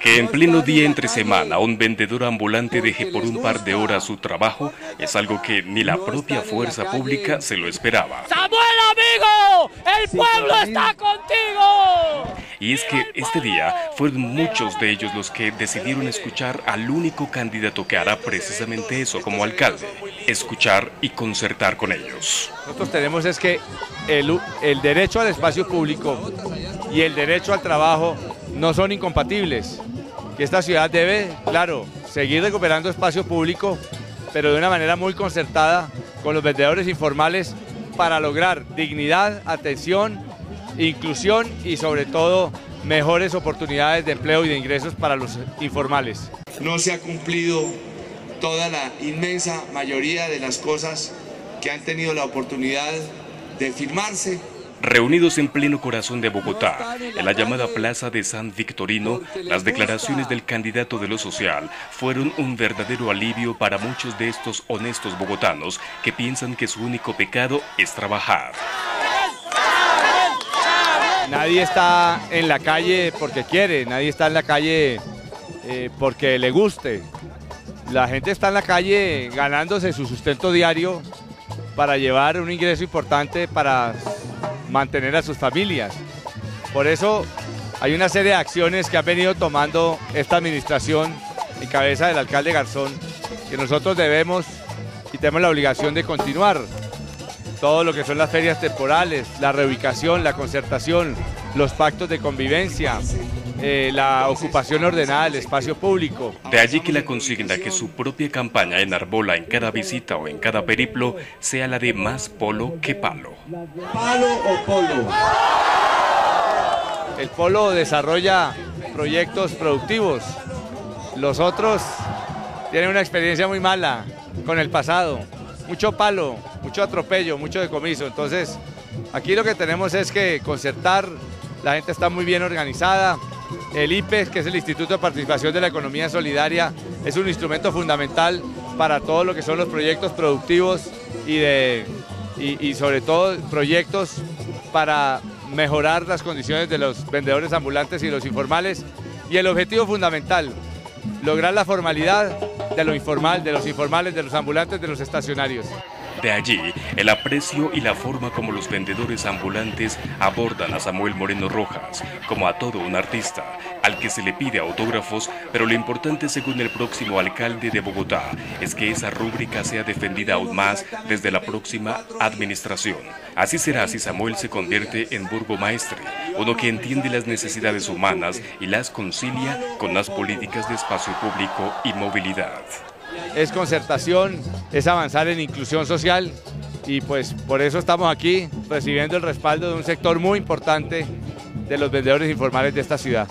Que en pleno día entre semana un vendedor ambulante deje por un par de horas su trabajo es algo que ni la propia fuerza pública se lo esperaba. ¡Samuel, amigo! ¡El pueblo está contigo! Y es que este día fueron muchos de ellos los que decidieron escuchar al único candidato que hará precisamente eso como alcalde, escuchar y concertar con ellos. Nosotros tenemos es que el, el derecho al espacio público y el derecho al trabajo no son incompatibles. Que esta ciudad debe, claro, seguir recuperando espacio público, pero de una manera muy concertada con los vendedores informales para lograr dignidad, atención, inclusión y sobre todo mejores oportunidades de empleo y de ingresos para los informales. No se ha cumplido toda la inmensa mayoría de las cosas que han tenido la oportunidad de firmarse Reunidos en pleno corazón de Bogotá, en la llamada Plaza de San Victorino, las declaraciones del candidato de lo social fueron un verdadero alivio para muchos de estos honestos bogotanos que piensan que su único pecado es trabajar. Nadie está en la calle porque quiere, nadie está en la calle eh, porque le guste. La gente está en la calle ganándose su sustento diario para llevar un ingreso importante para mantener a sus familias. Por eso hay una serie de acciones que ha venido tomando esta administración en cabeza del alcalde Garzón que nosotros debemos y tenemos la obligación de continuar. Todo lo que son las ferias temporales, la reubicación, la concertación, los pactos de convivencia, eh, la ocupación ordenada del espacio público. De allí que la consigna que su propia campaña enarbola en cada visita o en cada periplo sea la de más polo que palo. ¿Palo o polo? El polo desarrolla proyectos productivos. Los otros tienen una experiencia muy mala con el pasado. Mucho palo, mucho atropello, mucho decomiso. Entonces, aquí lo que tenemos es que concertar, la gente está muy bien organizada, el IPES, que es el Instituto de Participación de la Economía Solidaria, es un instrumento fundamental para todo lo que son los proyectos productivos y, de, y, sobre todo proyectos para mejorar las condiciones de los vendedores ambulantes y los informales. Y el objetivo fundamental, lograr la formalidad de lo informal, de los informales, de los ambulantes, de los estacionarios. De allí, el aprecio y la forma como los vendedores ambulantes abordan a Samuel Moreno Rojas, como a todo un artista, al que se le pide autógrafos, pero lo importante según el próximo alcalde de Bogotá es que esa rúbrica sea defendida aún más desde la próxima administración. Así será si Samuel se convierte en burgomaestre, uno que entiende las necesidades humanas y las concilia con las políticas de espacio público y movilidad es concertación, es avanzar en inclusión social y pues por eso estamos aquí recibiendo el respaldo de un sector muy importante de los vendedores informales de esta ciudad.